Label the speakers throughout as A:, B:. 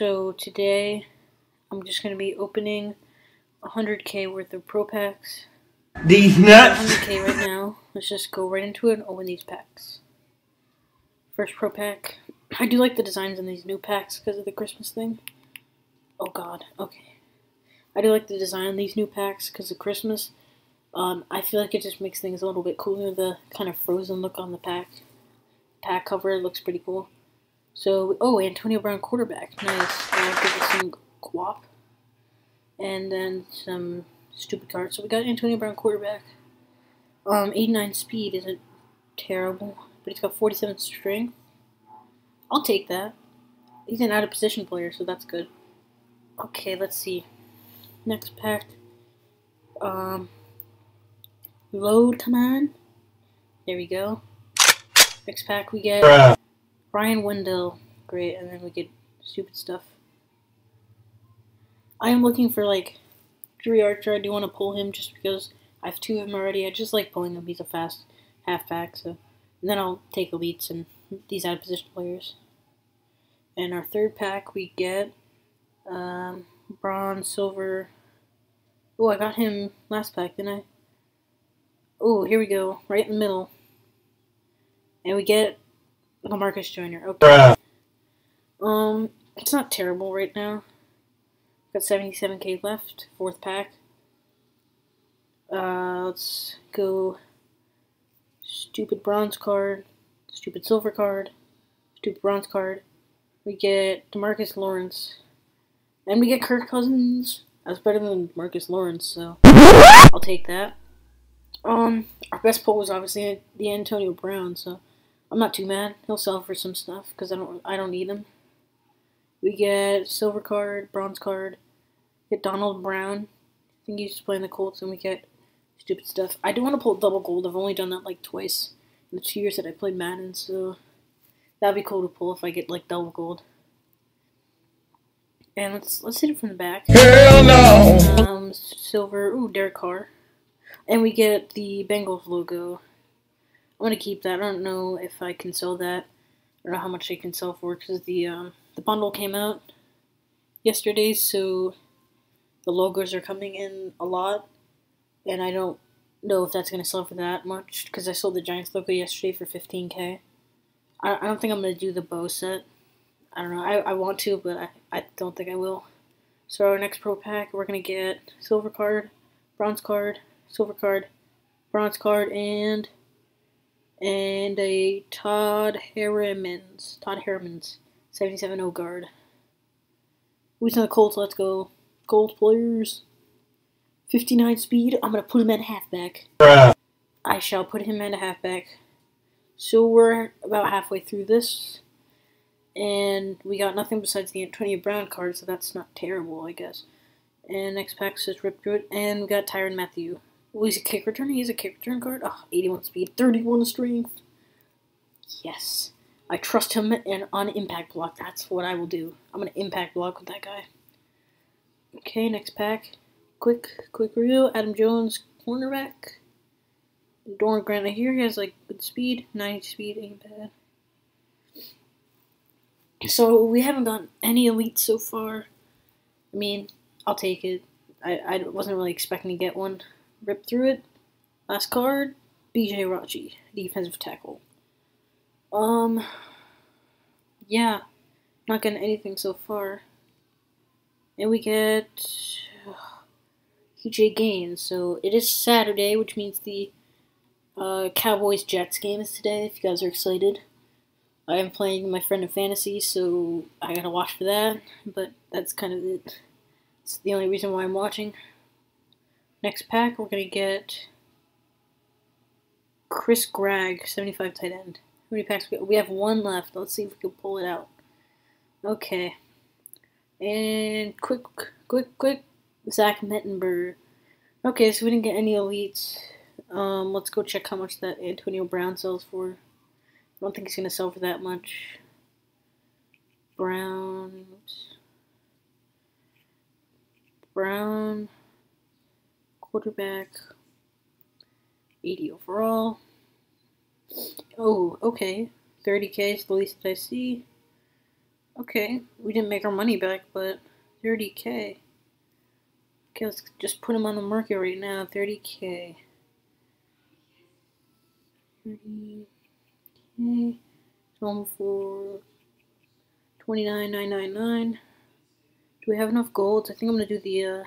A: So today I'm just going to be opening 100k worth of Pro Packs.
B: These nuts.
A: 100k right now. Let's just go right into it and open these packs. First Pro Pack. I do like the designs in these new packs because of the Christmas thing. Oh god, okay. I do like the design in these new packs because of Christmas. Um, I feel like it just makes things a little bit cooler. The kind of frozen look on the pack. Pack cover looks pretty cool. So, oh, Antonio Brown quarterback. Nice. I'll some guap. And then some stupid cards. So we got Antonio Brown quarterback. Um, 89 speed isn't terrible, but he's got 47 strength. I'll take that. He's an out of position player, so that's good. Okay, let's see. Next pack. Um, load command. There we go. Next pack we get
B: Bruh.
A: Ryan Wendell. Great, and then we get stupid stuff. I am looking for like Dri Archer. I do want to pull him just because I have two of him already. I just like pulling him. He's a fast halfback, so and then I'll take elites and these out of position players. And our third pack we get um, bronze, silver. Oh, I got him last pack, didn't I? Oh, here we go, right in the middle. And we get Lamarcus Joyner. Okay.
B: Bruh.
A: Um, it's not terrible right now. Got 77k left, fourth pack. Uh, let's go stupid bronze card, stupid silver card, stupid bronze card. We get Demarcus Lawrence. And we get Kirk Cousins. That's better than Marcus Lawrence, so I'll take that. Um, our best pull was obviously the Antonio Brown, so I'm not too mad. He'll sell for some stuff because I don't I don't need him. We get silver card, bronze card. Get Donald Brown. I think he's just playing the Colts, and we get stupid stuff. I do want to pull double gold. I've only done that like twice in the two years that I played Madden, so that'd be cool to pull if I get like double gold. And let's let's hit it from the back.
B: Hell no.
A: Um, silver. Ooh, Derek Carr. And we get the Bengals logo. I'm gonna keep that. I don't know if I can sell that. I don't know how much I can sell for because the um, the bundle came out yesterday, so the logos are coming in a lot, and I don't know if that's gonna sell for that much because I sold the Giants logo yesterday for 15k. I, I don't think I'm gonna do the Bo set. I don't know. I, I want to, but I, I don't think I will. So our next pro pack, we're gonna get silver card, bronze card, silver card, bronze card, and and a Todd Herremans. Todd Herremans, 77 O guard. Who's on the Colts? Let's go. Colts players. 59 speed. I'm gonna put him at halfback.
B: Bruh.
A: I shall put him at a halfback. So we're about halfway through this. And we got nothing besides the Antonio Brown card, so that's not terrible, I guess. And next pack says Rip Through And we got Tyron Matthew. Oh, he's a kick return. He's a kick return card. Oh, ah, 81 speed, 31 strength. Yes. I trust him and on impact block. That's what I will do. I'm going to impact block with that guy. Okay, next pack. Quick, quick review. Adam Jones, cornerback. Doran Grant here. He has like good speed. 90 speed, ain't bad. So we haven't gotten any elites so far. I mean, I'll take it. I, I wasn't really expecting to get one. Rip through it. Last card, BJ Raji, defensive tackle. Um, yeah, not getting anything so far. And we get EJ Gaines. So it is Saturday, which means the uh, Cowboys Jets game is today. If you guys are excited, I am playing my friend in fantasy, so I gotta watch for that. But that's kind of it. It's the only reason why I'm watching. Next pack, we're gonna get Chris Gragg, 75 tight end. How many packs we got? We have one left. Let's see if we can pull it out. Okay. And quick, quick, quick. Zach Mettenberg. Okay, so we didn't get any elites. Um, let's go check how much that Antonio Brown sells for. I don't think he's gonna sell for that much. Brown. Oops. Brown. Quarterback. 80 overall. Oh, okay. 30k is the least that I see. Okay, we didn't make our money back, but 30k. Okay, let's just put him on the market right now. 30k. 30k. Home for 29,999. Do we have enough golds? I think I'm gonna do the uh,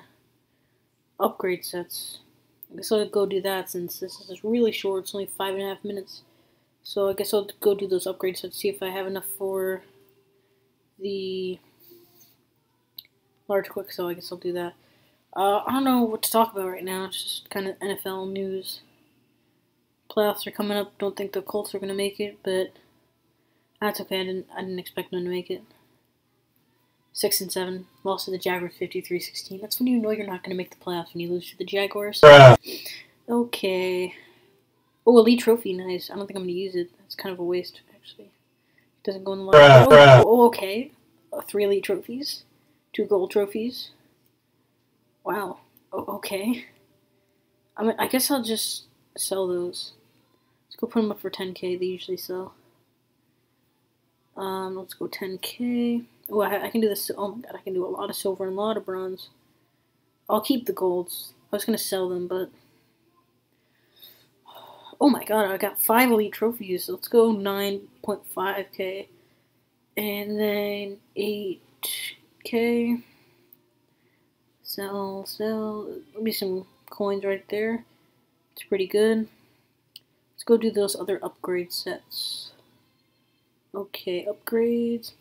A: upgrade sets. I guess I'll go do that since this is really short. It's only five and a half minutes. So I guess I'll go do those upgrade sets. See if I have enough for the large quick. So I guess I'll do that. Uh, I don't know what to talk about right now. It's just kind of NFL news. Playoffs are coming up. Don't think the Colts are gonna make it, but that's okay. I didn't. I didn't expect them to make it. Six and seven. Lost to the Jaguars 53-16. That's when you know you're not going to make the playoffs when you lose to the Jaguars.
B: Bruh.
A: Okay. Oh, elite trophy, nice. I don't think I'm going to use it. That's kind of a waste, actually. It doesn't go in the line. Oh, oh, okay. Uh, three elite trophies. Two gold trophies. Wow. Oh, okay. I mean, I guess I'll just sell those. Let's go put them up for 10k. They usually sell. Um, let's go 10k. Oh, I, I can do this. Oh my god, I can do a lot of silver and a lot of bronze. I'll keep the golds. I was gonna sell them, but oh my god, I got five elite trophies. Let's go 9.5k, and then 8k. Sell, sell. There'll be some coins right there. It's pretty good. Let's go do those other upgrade sets. Okay, upgrades.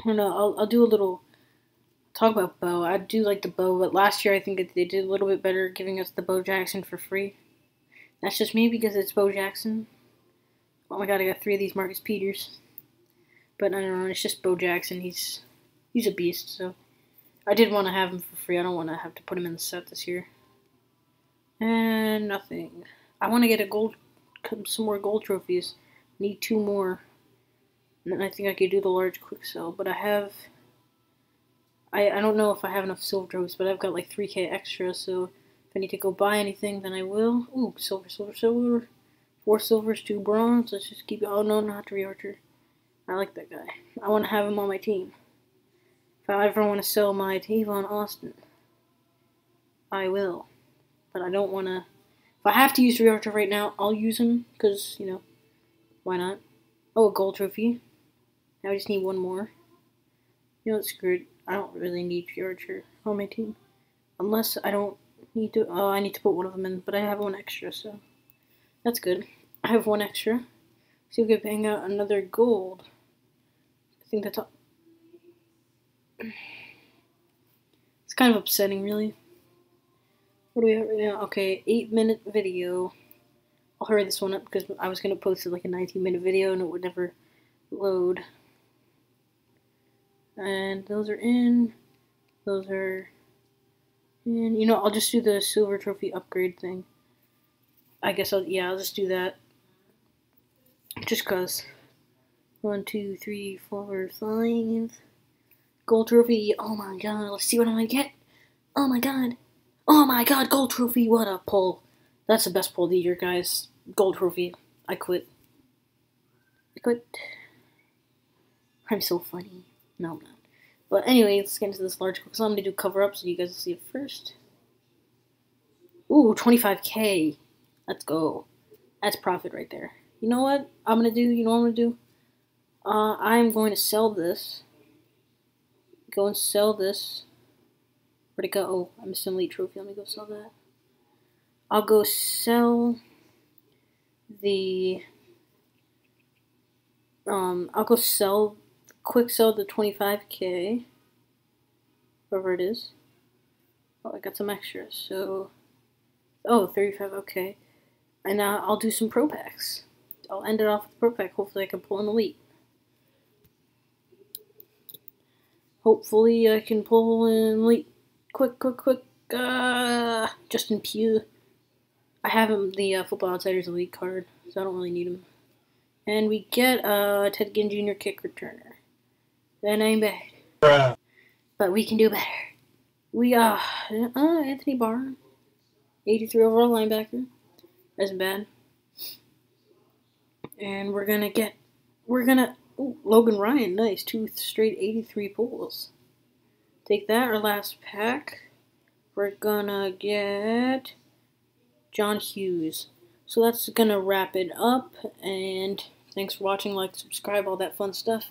A: I don't know. I'll, I'll do a little talk about Bo. I do like the Bo, but last year I think they did a little bit better giving us the Bo Jackson for free. That's just me because it's Bo Jackson. Oh my god, I got three of these Marcus Peters. But I don't know, it's just Bo Jackson. He's he's a beast, so I did want to have him for free. I don't want to have to put him in the set this year. And nothing. I want to get a gold, some more gold trophies. Need two more. And then I think I could do the large quick sell, but I have. I, I don't know if I have enough silver trophies, but I've got like 3k extra, so if I need to go buy anything, then I will. Ooh, silver, silver, silver. Four silvers, two bronze. Let's just keep. Oh no, not Dri Archer. I like that guy. I want to have him on my team. If I ever want to sell my Tavon Austin, I will. But I don't want to. If I have to use Dri Archer right now, I'll use him, because, you know, why not? Oh, a gold trophy. Now I just need one more. You know what's screwed? I don't really need Archer on my team. Unless I don't need to. Oh, I need to put one of them in, but I have one extra, so that's good. I have one extra. See if we can bang out another gold. I think that's all. It's kind of upsetting, really. What do we have right now? Okay, 8 minute video. I'll hurry this one up because I was going to post it like a 19 minute video and it would never load. And those are in. Those are in. You know, I'll just do the silver trophy upgrade thing. I guess I'll, yeah, I'll just do that. Just cause. One, two, three, four, five. Gold trophy. Oh my god, let's see what I'm gonna get. Oh my god. Oh my god, gold trophy. What a pull. That's the best pull of the year, guys. Gold trophy. I quit. I quit. I'm so funny. No, I'm not. But anyway, let's get into this large quick. So I'm gonna do cover up so you guys will see it first. Ooh, 25k. Let's go. That's profit right there. You know what I'm gonna do? You know what I'm gonna do? Uh, I'm going to sell this. Go and sell this. Where'd it go? Oh, I'm missing elite trophy. Let me go sell that. I'll go sell the um I'll go sell quick sell the 25k whatever it is. Oh, I got some extras. So oh, 35 okay. And now I'll do some pro packs. I'll end it off with pro pack. Hopefully I can pull an elite. Hopefully I can pull an elite quick quick quick uh Justin Pugh. I have him the uh, Football Outsiders Elite card, so I don't really need him. And we get uh, Ted Ginn Jr. kick returner. That ain't bad,
B: Bruh.
A: but we can do better. We uh, uh Anthony Barr, 83 overall linebacker. That's bad. And we're gonna get, we're gonna, Ooh, Logan Ryan, nice. Two straight 83 pulls. Take that, our last pack. We're gonna get John Hughes. So that's gonna wrap it up, and thanks for watching, like, subscribe, all that fun stuff,